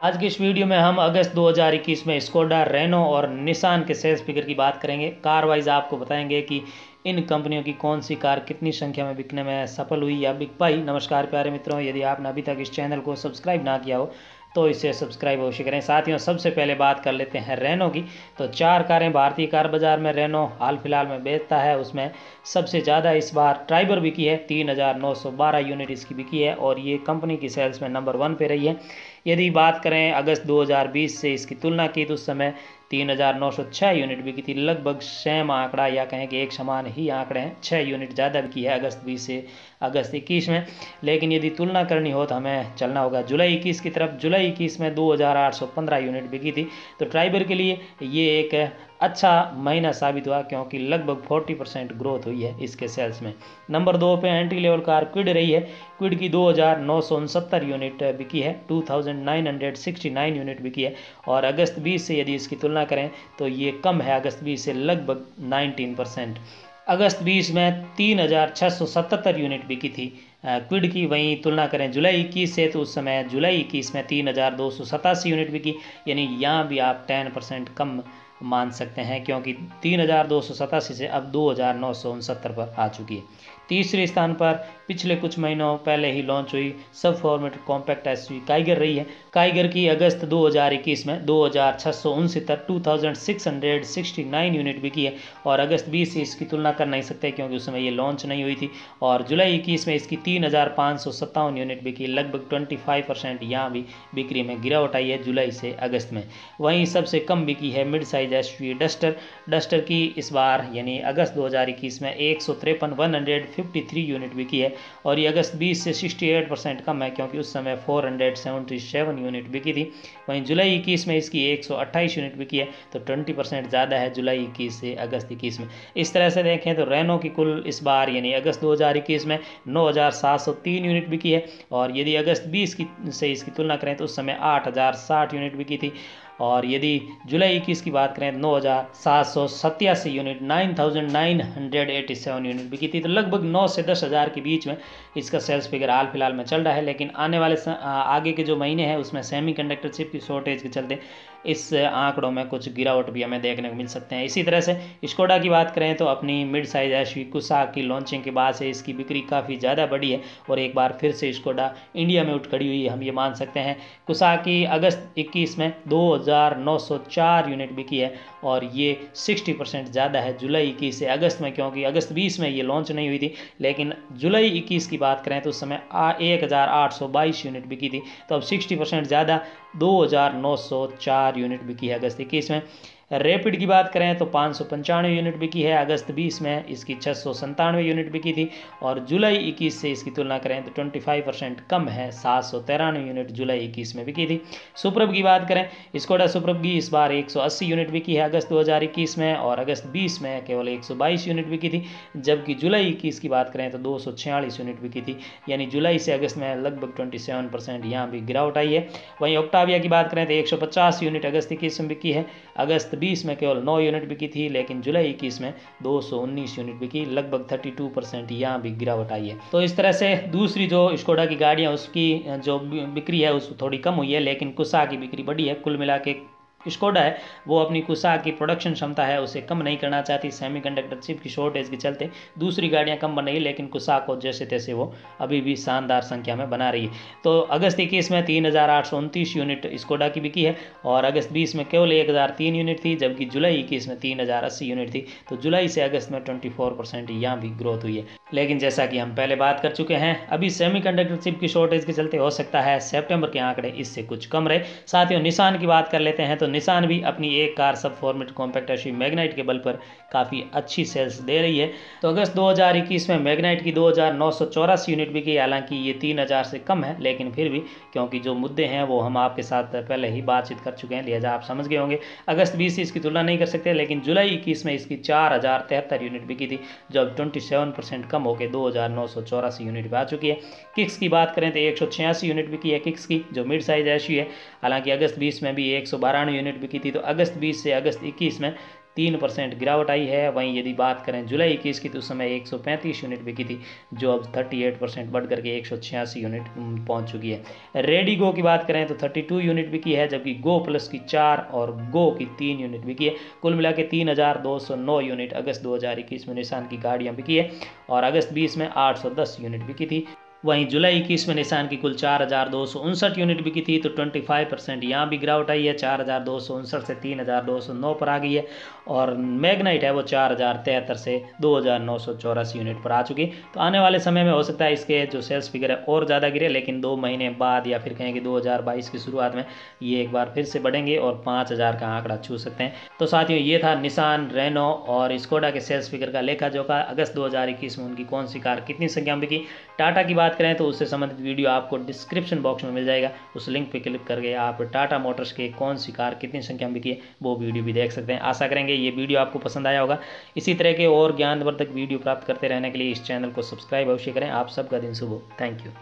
आज की इस वीडियो में हम अगस्त 2021 में स्कोडा रेनो और निशान के सेल्स फिगर की बात करेंगे। कार वाइज आपको बताएँगे कि इन कंपनियों की कौन सी कार कितनी संख्या में बिकने में सफल हुई या बिक पाई। नमस्कार प्यारे मित्रों, यदि आपने अभी तक इस चैनल को सब्सक्राइब ना किया हो तो इसे सब्सक्राइब अवश्य करें। साथियों सबसे पहले बात कर लेते हैं रेनो की। तो चार कारें भारतीय कार बाज़ार में रेनो हाल फ़िलहाल में बेचता है। उसमें सबसे ज़्यादा इस बार ट्राइबर बिकी है, तीन हज़ार नौ सौ बारह यूनिट इसकी बिकी है और ये कंपनी की सेल्स में नंबर वन पे रही है। यदि बात करें अगस्त 2020 से इसकी तुलना की तो उस समय तीन हज़ार नौ सौ छः यूनिट बिकी थी। लगभग सेम आंकड़ा या कहें कि एक समान ही आंकड़े हैं। छः यूनिट ज़्यादा बिकी है अगस्त बीस से अगस्त इक्कीस में। लेकिन यदि तुलना करनी हो तो हमें चलना होगा जुलाई इक्कीस की तरफ़। जुलाई इक्कीस में दो हज़ार आठ सौ पंद्रह यूनिट बिकी थी। तो ट्राइबर के लिए ये एक अच्छा महीना साबित हुआ क्योंकि लगभग फोर्टी परसेंट ग्रोथ हुई है इसके सेल्स में। नंबर दो पे एंट्री लेवल कार क्विड रही है। क्विड की दो यूनिट बिकी है two thousand nine hundred sixty nine unit बिकी है। और अगस्त बीस से यदि इसकी तुलना करें तो ये कम है अगस्त बीस से लगभग नाइनटीन परसेंट। अगस्त बीस में तीन हज़ार छः सौ सतहत्तर यूनिट बिकी थी। क्विड की वहीं तुलना करें, जुलाई इक्कीस से तो उस समय जुलाई इक्कीस में तीन हज़ार दो सौ सतासी यूनिट बिकी। यानी यहाँ भी आप टेन परसेंट कम मान सकते हैं, क्योंकि तीन हज़ार दो सौ सतासी से अब दो हज़ार नौ सौ उनसत्तर पर आ चुकी है। तीसरे स्थान पर पिछले कुछ महीनों पहले ही लॉन्च हुई सब फॉर्मेट कॉम्पैक्ट एस काइगर रही है। काइगर की अगस्त 2021 में दो हज़ार छः सौ उनसत्तर two thousand six hundred sixty nine unit बिकी है और अगस्त बीस से इसकी तुलना कर नहीं सकते क्योंकि उस समय ये लॉन्च नहीं हुई थी और जुलाई इक्कीस में इसकी तीन हज़ार पाँच सौ सत्तावन यूनिट बिकी लगभग ट्वेंटी फाइव परसेंट यहाँ भी बिक्री में गिरावट आई है जुलाई से अगस्त में। वहीं सबसे कम बिकी है mid size S Duster Duster की इस बार यानी अगस्त दो हज़ार इक्कीस में एक सौ तिरपन one hundred fifty three unit बिकी है और ये अगस्त बीस से सिक्सटी एट परसेंट कम है क्योंकि उस समय four hundred seventy seven unit बिकी थी। वहीं जुलाई इक्कीस में इसकी एक सौ अट्ठाईस यूनिट बिकी है तो ट्वेंटी परसेंट ज़्यादा है जुलाई इक्कीस से अगस्त इक्कीस में। इस तरह से देखें तो रेनो की कुल इस बार, यानी अगस्त दो हज़ार इक्कीस में नौ हज़ार सात सौ तीन यूनिट बिकी है और यदि अगस्त बीस की, से इसकी तुलना करें तो उस समय आठ हज़ार साठ यूनिट बिकी थी। और यदि जुलाई इक्कीस की बात करें, नौ हज़ार सात सौ सत्तासी unit nine thousand nine hundred eighty seven unit बिकी थी। तो लगभग नौ से दस हज़ार के बीच में इसका सेल्स फिगर हाल फ़िलहाल में चल रहा है। लेकिन आने वाले आगे के जो महीने हैं, उसमें सेमी कंडक्टर चिप की शॉर्टेज के चलते इस आंकड़ों में कुछ गिरावट भी हमें देखने को मिल सकते हैं। इसी तरह से स्कोडा की बात करें तो अपनी मिड साइज़ एस कुसा की लॉन्चिंग के बाद से इसकी बिक्री काफ़ी ज़्यादा बढ़ी है और एक बार फिर से स्कोडा इंडिया में उठ खड़ी हुई हम ये मान सकते हैं। कुसा की अगस्त 21 में 2904 यूनिट बिकी है और ये 60 परसेंट ज़्यादा है जुलाई इक्कीस से अगस्त में, क्योंकि अगस्त 20 में ये लॉन्च नहीं हुई थी। लेकिन जुलाई इक्कीस की बात करें तो उस समय एक हज़ार आठ सौ बाईस यूनिट बिकी थी। तो अब 60 परसेंट ज़्यादा दो हज़ार नौ सौ चार चार यूनिट बिकी है अगस्त इक्कीस में रैपिड की बात करें तो पाँच सौ पंचानवे यूनिट बिकी है, अगस्त बीस में इसकी छः सौ संतानवे यूनिट बिकी थी और जुलाई इक्कीस से इसकी तुलना करें तो ट्वेंटी फाइव परसेंट कम है, सात सौ तिरानवे यूनिट जुलाई इक्कीस में बिकी थी। सुप्रभ की बात करें स्कोडा सुप्रभ की इस बार एक सौ अस्सी यूनिट बिकी है, अगस्त दो हज़ार इक्कीस में और अगस्त बीस में केवल एक सौ बाईस यूनिट बिकी थी, जबकि जुलाई इक्कीस की बात करें तो दो सौ छियालीस यूनिट बिकी थी। यानी जुलाई से अगस्त में लगभग ट्वेंटी सेवन परसेंट यहाँ भी गिरावट आई है। वहीं ऑक्टाविया की बात करें तो एक सौ पचास यूनिट अगस्त इक्कीस में बिकी है, अगस्त बीस में केवल नौ यूनिट बिकी थी, लेकिन जुलाई इक्कीस में 219 यूनिट बिकी, लगभग 32 परसेंट यहाँ भी गिरावट आई है। तो इस तरह से दूसरी जो स्कोडा की गाड़ियाँ, उसकी जो बिक्री है, उस थोड़ी कम हुई है, लेकिन कुसा की बिक्री बढ़ी है, कुल मिला के स्कोडा है, वो अपनी कुसा की प्रोडक्शन क्षमता है, उसे कम नहीं करना चाहती। सेमीकंडक्टर चिप की शॉर्टेज के चलते दूसरी गाड़ियाँ कम बन रही लेकिन कुसा को जैसे तैसे वो अभी भी शानदार संख्या में बना रही है। तो अगस्त इक्कीस में तीन हज़ार आठ सौ उनतीस यूनिट स्कोडा की बिकी है, और अगस्त बीस में केवल एक हज़ार तीन यूनिट थी, जबकि जुलाई इक्कीस में तीन हज़ार अस्सी यूनिट थी। तो जुलाई से अगस्त में ट्वेंटी परसेंट यहाँ भी ग्रोथ हुई है। लेकिन जैसा कि हम पहले बात कर चुके हैं, अभी सेमीकंडक्टर चिप की शॉर्टेज के चलते हो सकता है सेप्टेम्बर के आंकड़े इससे कुछ कम रहे। साथ ही निशान की बात कर लेते हैं तो निशान भी अपनी एक कार सब फॉर्मेट कॉम्पैक्ट एस मैग्नाइट के बल पर काफ़ी अच्छी सेल्स दे रही है। तो अगस्त 2021 में मैग्नाइट की दो हज़ार नौ सौ चौरासी यूनिट बिकी, हालाँकि ये 3000 से कम है, लेकिन फिर भी क्योंकि जो मुद्दे हैं, वो हम आपके साथ पहले ही बातचीत कर चुके हैं, लिहाजा आप समझ गए होंगे। अगस्त बीस इसकी तुलना नहीं कर सकते, लेकिन जुलाई इक्कीस में इसकी चार हज़ार तिहत्तर यूनिट बिकी थी जो अब ट्वेंटी परसेंट कम होकर दो हज़ार नौ सौ चौरासी यूनिट पर आ चुकी है। किक्स की बात करें तो एक सौ छियासी यूनिट बिकी है किक्स की, जो मिड साइज़ ऐसी है। हालाँकि अगस्त बीस में भी एक सौ बारह यूनिट बिकी थी तो अगस्त बीस से अगस्त इक्कीस में तीन परसेंट गिरावट आई है। वहीं यदि बात करें जुलाई इक्कीस की तो उस समय एक सौ पैंतीस यूनिट बिकी थी, जो अब थर्टी परसेंट बढ़ करके एक सौ छियासी यूनिट पहुँच चुकी है। रेडी गो की बात करें तो थर्टी यूनिट बिकी है, जबकि गो प्लस की चार और गो की तीन यूनिट बिकी है। कुल मिला के तीन हज़ार दो सौ नौ यूनिट अगस्त दो हज़ार इक्कीस में निशान की गाड़ियाँ बिकी है, और अगस्त बीस में आठ सौ दस यूनिट बिकी थी। वहीं जुलाई इक्कीस में निशान की कुल चार हज़ार दो सौ उनसठ यूनिट बिकी थी तो ट्वेंटी फाइव परसेंट यहाँ भी गिरावट आई है। चार हज़ार दो सौ उनसठ से तीन हज़ार दो सौ नौ पर आ गई है और मैगनाइट है वो चार हज़ार तिहत्तर से दो हज़ार नौ सौ चौरासी यूनिट पर आ चुकी तो आने वाले समय में हो सकता है इसके जो सेल्स फिगर है और ज़्यादा गिरे, लेकिन दो महीने बाद या फिर कहेंगे दो हज़ार बाईस की शुरुआत में ये एक बार फिर से बढ़ेंगे और पाँच हज़ार का आंकड़ा छू सकते हैं। तो साथियों, ये था निशान रेनो और स्कोडा के सेल्स फिगर का लेखा जोखा अगस्त दो हज़ार इक्कीस में उनकी कौन सी कार कितनी संख्या में बिकी। टाटा की बात करें तो उससे संबंधित वीडियो आपको डिस्क्रिप्शन बॉक्स में मिल जाएगा। उस लिंक पर क्लिक करके आप टाटा मोटर्स के कौन सी कार कितनी संख्या में बिकी है, वो वीडियो भी देख सकते हैं। आशा करेंगे ये वीडियो आपको पसंद आया होगा। इसी तरह के और ज्ञानवर्धक वीडियो प्राप्त करते रहने के लिए इस चैनल को सब्सक्राइब अवश्य करें। आप सबका दिन शुभ हो। Thank you.